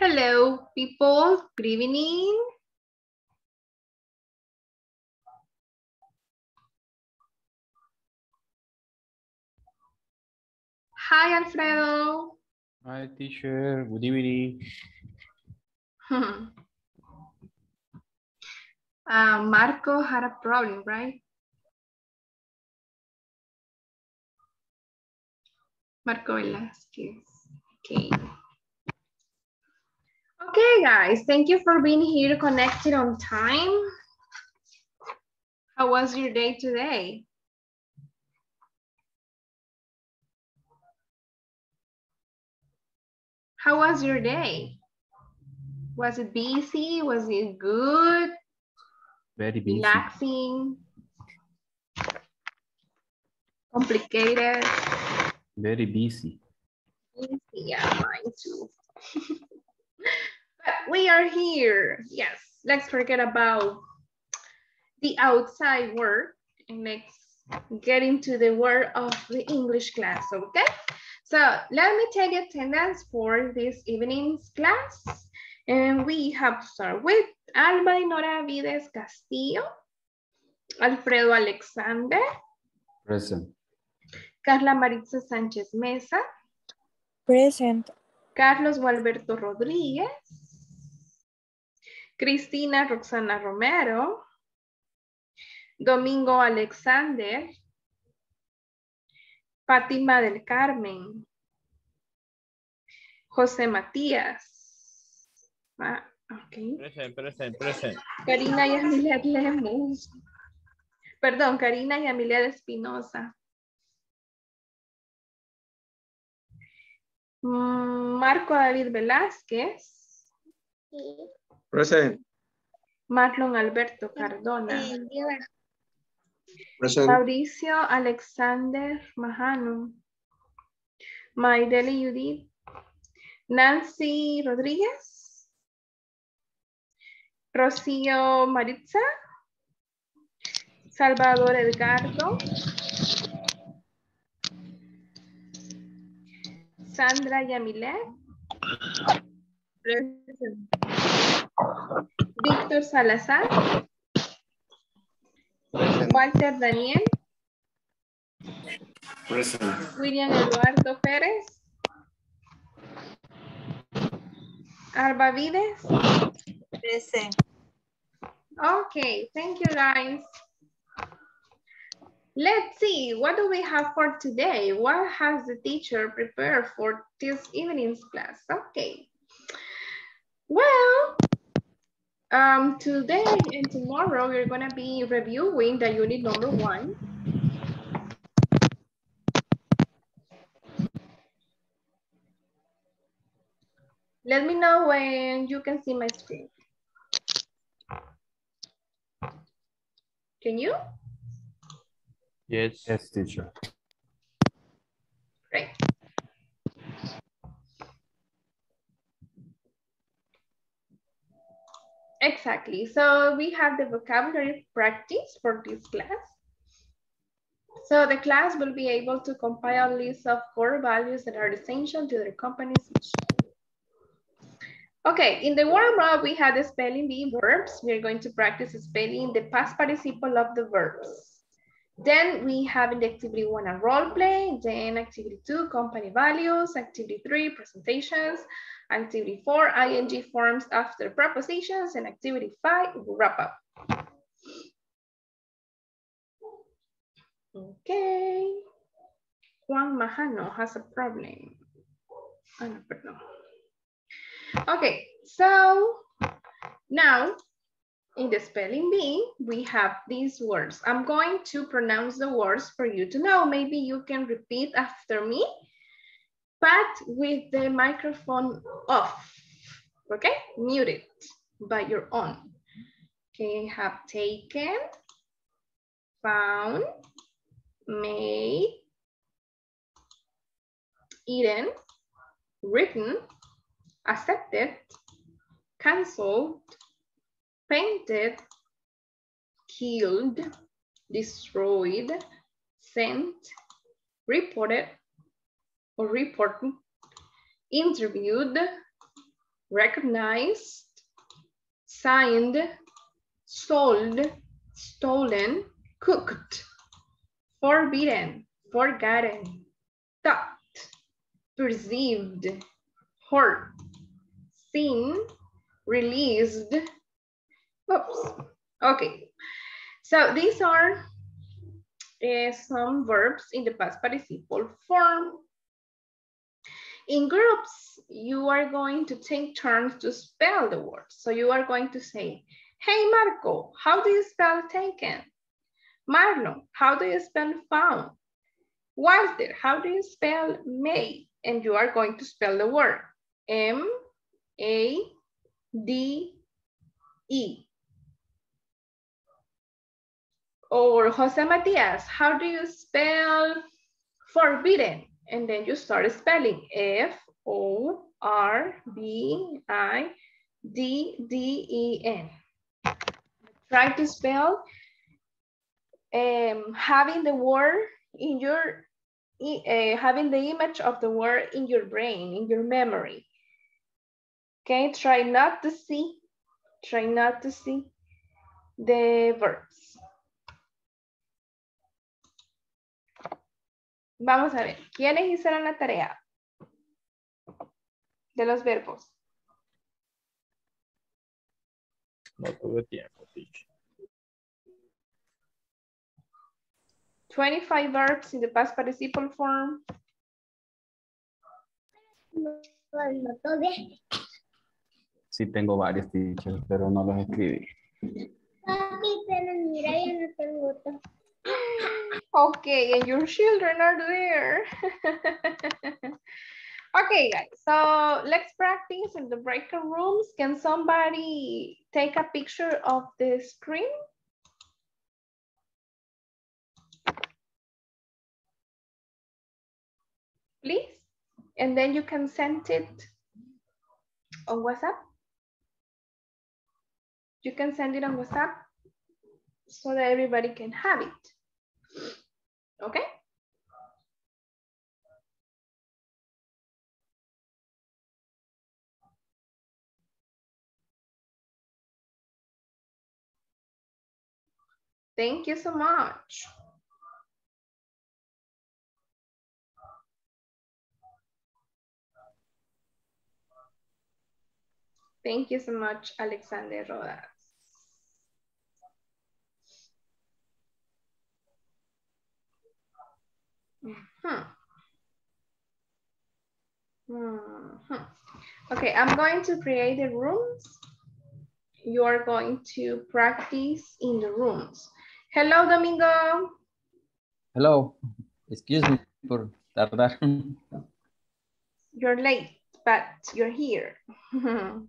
Hello, people. Good evening. Hi, Alfredo. Hi, teacher. Good evening. uh, Marco had a problem, right? Marco Velasquez. Okay. Okay, guys. Thank you for being here connected on time. How was your day today? How was your day? Was it busy? Was it good? Very busy. Relaxing? Complicated? Very busy. Yeah, mine too. but we are here. Yes, let's forget about the outside world and let's get into the world of the English class, okay? So let me take attendance for this evening's class. And we have to start with Alba Inora Vides Castillo, Alfredo Alexander, Present. Carla Maritza Sánchez Mesa, Present. Carlos Gualberto Rodríguez, Cristina Roxana Romero, Domingo Alexander, Fátima del Carmen, José Matías, ah, okay. Present, present, present. Karina y Amilet Lemus, perdón, Karina y Amilet Espinosa. Mm, Marco David Velázquez, Present. Marlon Alberto Cardona, Present. Mauricio Alexander Majano, Maideli Judith, Nancy Rodríguez, Rocío Maritza, Salvador Edgardo, Sandra Yamilet, Víctor Salazar, Walter Daniel, Present. William Eduardo Pérez, Alba Vides. Present. Okay, thank you guys. Let's see, what do we have for today? What has the teacher prepared for this evening's class? Okay. Well, um, today and tomorrow we're gonna be reviewing the unit number one. Let me know when you can see my screen. Can you? Yes. Yes, teacher. Great. Exactly. So we have the vocabulary practice for this class. So the class will be able to compile a list of core values that are essential to their company's mission. Okay, in the warm-up, we had the spelling bee verbs. We're going to practice spelling the past participle of the verbs. Then we have in the activity one, a role play. Then activity two, company values. Activity three, presentations. Activity four, ing forms after prepositions. And activity five, wrap up. Okay. Juan Majano has a problem. Oh, no, perdón. Okay, so now in the spelling bee, we have these words. I'm going to pronounce the words for you to know. Maybe you can repeat after me, but with the microphone off, okay? Mute Muted by your own. Okay, have taken, found, made, eaten, written, accepted, canceled, painted, killed, destroyed, sent, reported or reported, interviewed, recognized, signed, sold, stolen, cooked, forbidden, forgotten, thought, perceived, heard, seen, released. Oops. Okay. So these are uh, some verbs in the past participle form. In groups, you are going to take turns to spell the words. So you are going to say, hey Marco, how do you spell taken? Marlon, how do you spell found? Walter, how do you spell made? And you are going to spell the word M Or Jose Matias, how do you spell forbidden? And then you start spelling F O R B I D D E N. Try to spell um, having the word in your, uh, having the image of the word in your brain, in your memory. Okay, try not to see, try not to see the verbs. Vamos a ver, ¿quiénes hicieron la tarea? De los verbos. No tuve tiempo, teacher. 25 verbs in the past participle form. Sí tengo varios teachers, pero no los escribí. Papi, pero mira, yo no tengo todo. Okay, and your children are there. okay, guys, so let's practice in the breakout rooms. Can somebody take a picture of the screen? Please, and then you can send it on WhatsApp. You can send it on WhatsApp so that everybody can have it. Okay? Thank you so much. Thank you so much, Alexander Rodas. Mhm. Mhm. Okay, I'm going to create the rooms. You are going to practice in the rooms. Hello, Domingo. Hello, excuse me for tardar. You're late, but you're here.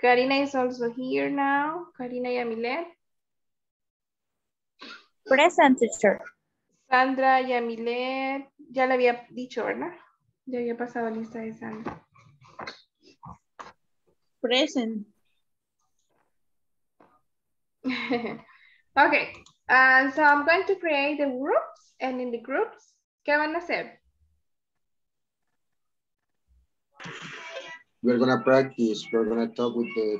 Karina is also here now. Karina Yamilet. Present teacher. Sandra Yamilet. Ya le había dicho, ¿verdad? Ya había pasado lista de Sandra. Present. okay, uh, so I'm going to create the groups and in the groups, ¿qué van a hacer? We're gonna practice. We're gonna talk with the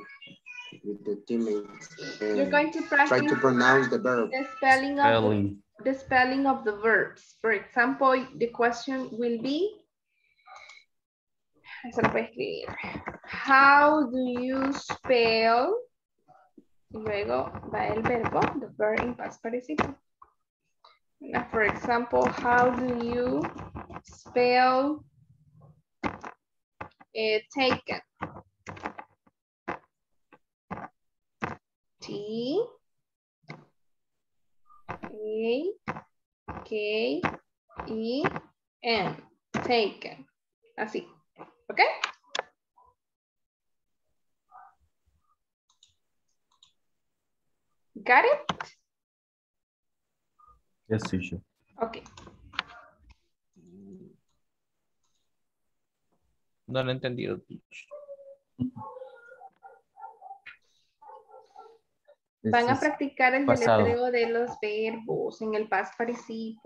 with the teammates You're going to try practice to pronounce the verb. the spelling of Spelling. The spelling of the verbs. For example, the question will be. How do you spell? Luego va el verbo, the verb in past participle. Now, for example, how do you spell eh, taken? T A K E N. Taken. Así. ¿Ok? Got it? Yes, teacher. Ok. No lo he entendido, teacher. Van a Este es practicar el deletreo de los verbos en el past participle.